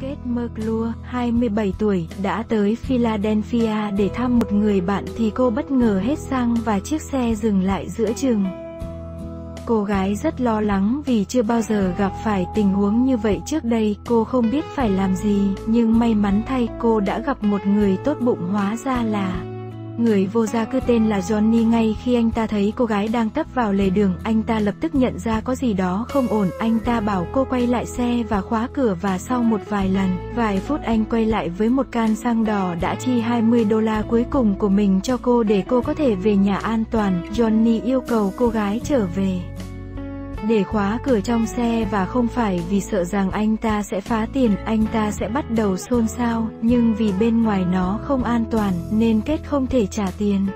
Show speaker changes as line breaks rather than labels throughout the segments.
Kate McClure, 27 tuổi, đã tới Philadelphia để thăm một người bạn thì cô bất ngờ hết xăng và chiếc xe dừng lại giữa chừng. Cô gái rất lo lắng vì chưa bao giờ gặp phải tình huống như vậy trước đây, cô không biết phải làm gì, nhưng may mắn thay cô đã gặp một người tốt bụng hóa ra là Người vô gia cư tên là Johnny ngay khi anh ta thấy cô gái đang tấp vào lề đường, anh ta lập tức nhận ra có gì đó không ổn, anh ta bảo cô quay lại xe và khóa cửa và sau một vài lần, vài phút anh quay lại với một can xăng đỏ đã chi 20 đô la cuối cùng của mình cho cô để cô có thể về nhà an toàn, Johnny yêu cầu cô gái trở về để khóa cửa trong xe và không phải vì sợ rằng anh ta sẽ phá tiền, anh ta sẽ bắt đầu xôn xao, nhưng vì bên ngoài nó không an toàn, nên kết không thể trả tiền.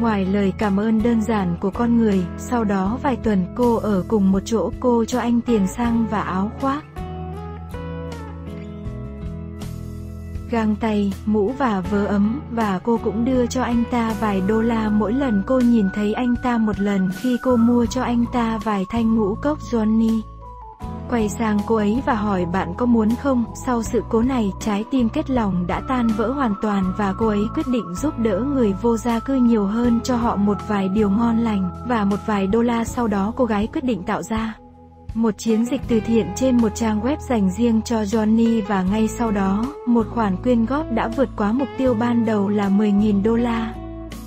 Ngoài lời cảm ơn đơn giản của con người, sau đó vài tuần cô ở cùng một chỗ cô cho anh tiền xăng và áo khoác. Găng tay, mũ và vớ ấm, và cô cũng đưa cho anh ta vài đô la mỗi lần cô nhìn thấy anh ta một lần khi cô mua cho anh ta vài thanh ngũ cốc Johnny. Quay sang cô ấy và hỏi bạn có muốn không, sau sự cố này, trái tim kết lòng đã tan vỡ hoàn toàn và cô ấy quyết định giúp đỡ người vô gia cư nhiều hơn cho họ một vài điều ngon lành, và một vài đô la sau đó cô gái quyết định tạo ra một chiến dịch từ thiện trên một trang web dành riêng cho Johnny và ngay sau đó, một khoản quyên góp đã vượt quá mục tiêu ban đầu là 10.000 đô la.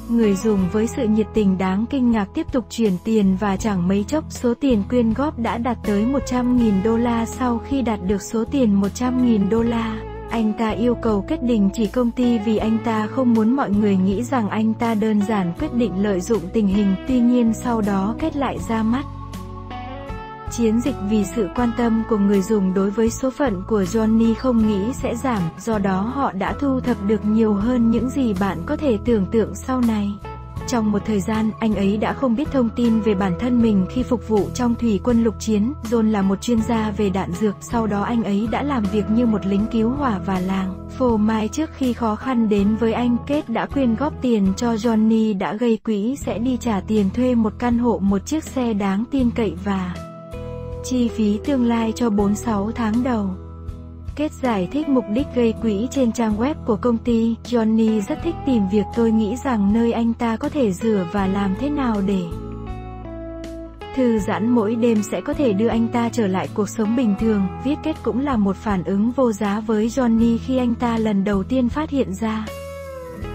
Người dùng với sự nhiệt tình đáng kinh ngạc tiếp tục chuyển tiền và chẳng mấy chốc số tiền quyên góp đã đạt tới 100.000 đô la sau khi đạt được số tiền 100.000 đô la. Anh ta yêu cầu kết đình chỉ công ty vì anh ta không muốn mọi người nghĩ rằng anh ta đơn giản quyết định lợi dụng tình hình, tuy nhiên sau đó kết lại ra mắt. Chiến dịch vì sự quan tâm của người dùng đối với số phận của Johnny không nghĩ sẽ giảm, do đó họ đã thu thập được nhiều hơn những gì bạn có thể tưởng tượng sau này. Trong một thời gian, anh ấy đã không biết thông tin về bản thân mình khi phục vụ trong thủy quân lục chiến. John là một chuyên gia về đạn dược, sau đó anh ấy đã làm việc như một lính cứu hỏa và làng. Phô mai trước khi khó khăn đến với anh, Kết đã quyên góp tiền cho Johnny đã gây quỹ sẽ đi trả tiền thuê một căn hộ một chiếc xe đáng tin cậy và chi phí tương lai cho 4-6 tháng đầu. Kết giải thích mục đích gây quỹ trên trang web của công ty, Johnny rất thích tìm việc tôi nghĩ rằng nơi anh ta có thể rửa và làm thế nào để thư giãn mỗi đêm sẽ có thể đưa anh ta trở lại cuộc sống bình thường, viết kết cũng là một phản ứng vô giá với Johnny khi anh ta lần đầu tiên phát hiện ra.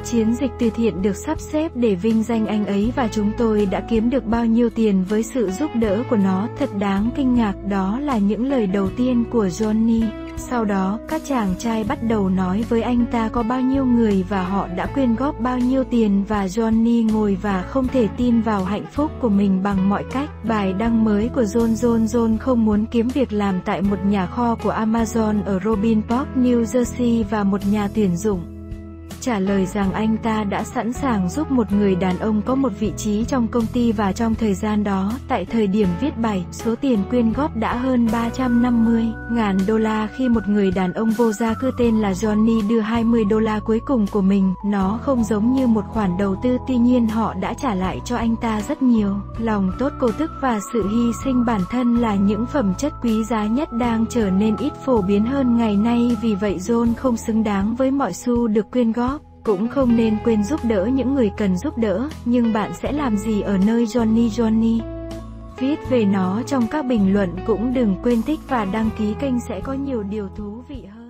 Chiến dịch từ thiện được sắp xếp để vinh danh anh ấy và chúng tôi đã kiếm được bao nhiêu tiền với sự giúp đỡ của nó, thật đáng kinh ngạc đó là những lời đầu tiên của Johnny. Sau đó, các chàng trai bắt đầu nói với anh ta có bao nhiêu người và họ đã quyên góp bao nhiêu tiền và Johnny ngồi và không thể tin vào hạnh phúc của mình bằng mọi cách. Bài đăng mới của John John John không muốn kiếm việc làm tại một nhà kho của Amazon ở Robin Park, New Jersey và một nhà tuyển dụng trả lời rằng anh ta đã sẵn sàng giúp một người đàn ông có một vị trí trong công ty và trong thời gian đó, tại thời điểm viết bài, số tiền quyên góp đã hơn 350 ngàn đô la khi một người đàn ông vô gia cư tên là Johnny đưa 20 đô la cuối cùng của mình, nó không giống như một khoản đầu tư tuy nhiên họ đã trả lại cho anh ta rất nhiều. Lòng tốt cổ tức và sự hy sinh bản thân là những phẩm chất quý giá nhất đang trở nên ít phổ biến hơn ngày nay vì vậy John không xứng đáng với mọi xu được quyên góp. Cũng không nên quên giúp đỡ những người cần giúp đỡ, nhưng bạn sẽ làm gì ở nơi Johnny Johnny? Viết về nó trong các bình luận cũng đừng quên thích và đăng ký kênh sẽ có nhiều điều thú vị hơn.